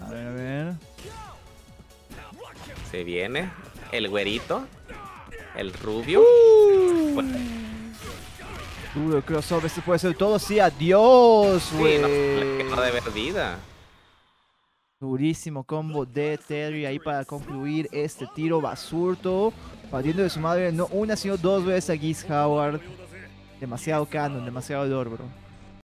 A ver, a ver. Se viene el güerito. El rubio. Uh. Duro crossover, este puede ser todo. Sí, adiós, Sí, no, le quedó de ver vida. Durísimo combo de Terry ahí para concluir este tiro basurto. Partiendo de su madre, no una, sino dos veces a Geese Howard. Demasiado canon, demasiado lore, bro.